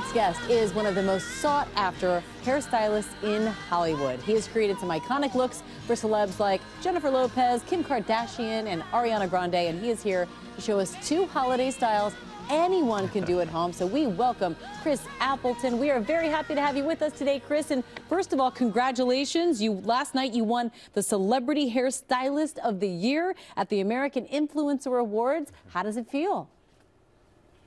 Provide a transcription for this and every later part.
next guest is one of the most sought after hairstylists in Hollywood. He has created some iconic looks for celebs like Jennifer Lopez, Kim Kardashian, and Ariana Grande, and he is here to show us two holiday styles anyone can do at home. So we welcome Chris Appleton. We are very happy to have you with us today, Chris. And first of all, congratulations. You last night you won the Celebrity Hairstylist of the Year at the American Influencer Awards. How does it feel?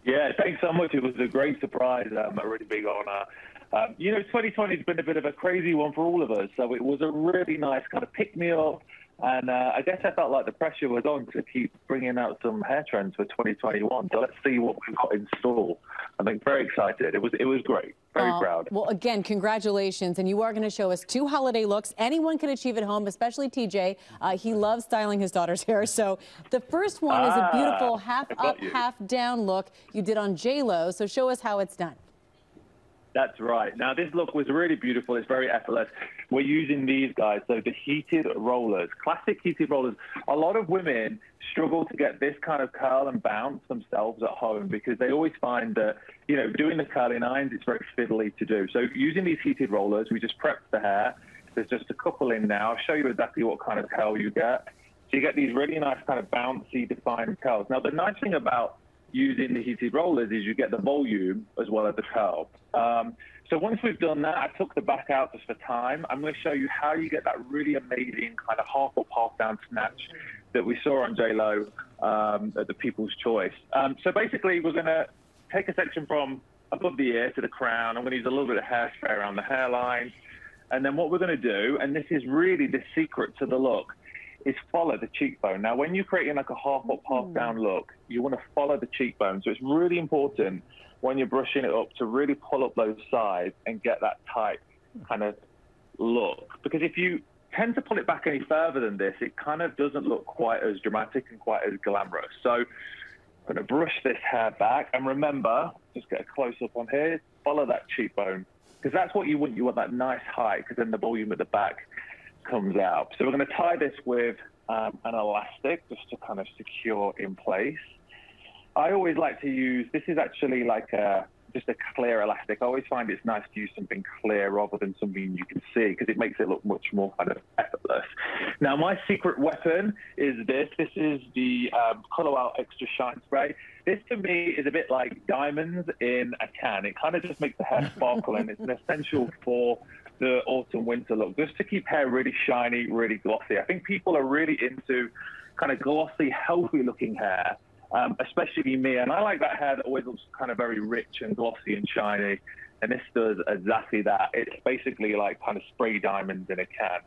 Yeah, thanks so much. It was a great surprise, um, a really big honor. Um, you know, 2020 has been a bit of a crazy one for all of us, so it was a really nice kind of pick me up. And uh, I guess I felt like the pressure was on to keep bringing out some hair trends for 2021. So let's see what we've got in store. I think very excited. It was it was great. Very uh, proud. Well, again, congratulations. And you are going to show us two holiday looks. Anyone can achieve at home, especially TJ. Uh, he loves styling his daughter's hair. So the first one ah, is a ah, beautiful half up, you. half down look you did on J-Lo. So show us how it's done. That's right. Now, this look was really beautiful. It's very effortless. We're using these guys, so the heated rollers, classic heated rollers. A lot of women struggle to get this kind of curl and bounce themselves at home because they always find that, you know, doing the curling irons, it's very fiddly to do. So using these heated rollers, we just prep the hair. There's just a couple in now. I'll show you exactly what kind of curl you get. So you get these really nice kind of bouncy, defined curls. Now, the nice thing about using the heated rollers is you get the volume as well as the curl. Um, so once we've done that, I took the back out just for time. I'm going to show you how you get that really amazing kind of half up, half down snatch that we saw on J-Lo um, at the People's Choice. Um, so basically, we're going to take a section from above the ear to the crown. I'm going to use a little bit of hairspray around the hairline. And then what we're going to do, and this is really the secret to the look, is follow the cheekbone. Now, when you're creating like a half up, half hmm. down look, you want to follow the cheekbone. So it's really important when you're brushing it up to really pull up those sides and get that tight kind of look. Because if you tend to pull it back any further than this, it kind of doesn't look quite as dramatic and quite as glamorous. So I'm going to brush this hair back. And remember, just get a close up on here, follow that cheekbone. Because that's what you want. You want that nice height, because then the volume at the back comes out. So we're going to tie this with um, an elastic just to kind of secure in place. I always like to use, this is actually like a, just a clear elastic. I always find it's nice to use something clear rather than something you can see because it makes it look much more kind of Now, my secret weapon is this. This is the um, Color Wow Extra Shine Spray. This to me is a bit like diamonds in a can. It kind of just makes the hair sparkle and it's an essential for the autumn winter look, just to keep hair really shiny, really glossy. I think people are really into kind of glossy, healthy looking hair, um, especially me. And I like that hair that always looks kind of very rich and glossy and shiny. And this does exactly that. It's basically like kind of spray diamonds in a can.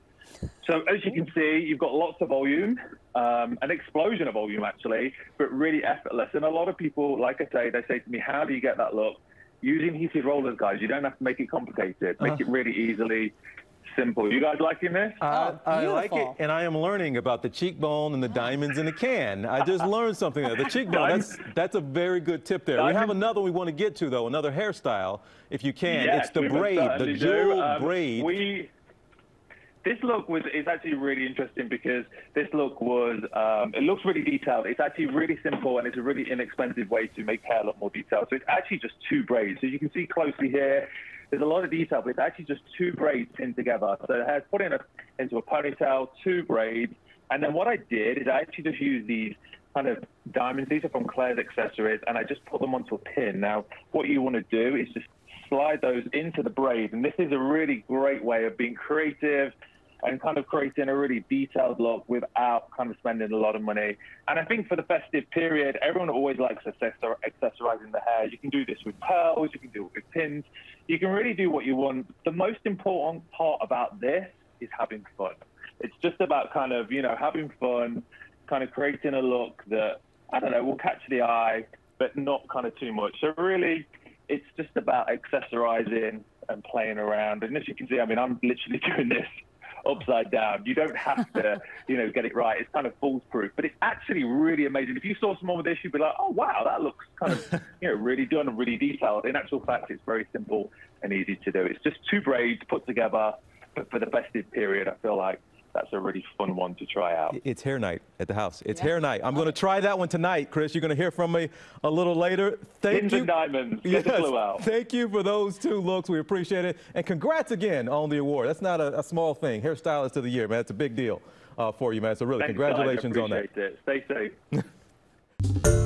So as you can see, you've got lots of volume, um, an explosion of volume actually, but really effortless. And a lot of people, like I say, they say to me, how do you get that look? using heated rollers, guys. You don't have to make it complicated. Make uh. it really easily simple. You guys liking this? Uh, I like it, and I am learning about the cheekbone and the diamonds in the can. I just learned something there. The cheekbone, that's, that's a very good tip there. We have another we want to get to, though, another hairstyle, if you can. Yes, it's the braid, the jewel um, braid. We, this look was is actually really interesting because this look was um, it looks really detailed. It's actually really simple and it's a really inexpensive way to make hair look more detailed. So it's actually just two braids. So you can see closely here. There's a lot of detail, but it's actually just two braids pinned together. So it has put in a, into a ponytail, two braids, and then what I did is I actually just used these kind of diamonds. These are from Claire's accessories, and I just put them onto a pin. Now, what you want to do is just slide those into the braid, and this is a really great way of being creative and kind of creating a really detailed look without kind of spending a lot of money. And I think for the festive period, everyone always likes accessorizing the hair. You can do this with pearls, you can do it with pins, you can really do what you want. The most important part about this is having fun. It's just about kind of, you know, having fun, kind of creating a look that, I don't know, will catch the eye, but not kind of too much. So really, it's just about accessorizing and playing around. And as you can see, I mean, I'm literally doing this upside down. You don't have to, you know, get it right. It's kind of foolproof, but it's actually really amazing. If you saw someone with this, you'd be like, oh wow, that looks kind of, you know, really done and really detailed. In actual fact, it's very simple and easy to do. It's just two braids put together but for the festive period. I feel like that's a really fun one to try out. It's hair night at the house. It's yeah. hair night. I'm going to try that one tonight, Chris. You're going to hear from me a little later. Thank Pins you. and diamonds. Get yes. the out. Thank you for those two looks. We appreciate it. And congrats again on the award. That's not a, a small thing. Hairstylist of the year, man. It's a big deal uh, for you, man. So really, Thanks, congratulations on that. It. Stay safe.